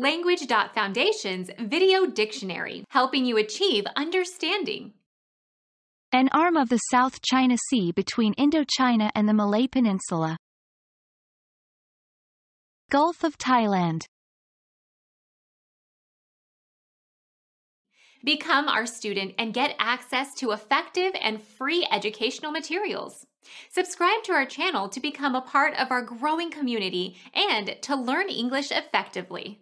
Language.Foundation's Video Dictionary, helping you achieve understanding. An arm of the South China Sea between Indochina and the Malay Peninsula. Gulf of Thailand. Become our student and get access to effective and free educational materials. Subscribe to our channel to become a part of our growing community and to learn English effectively.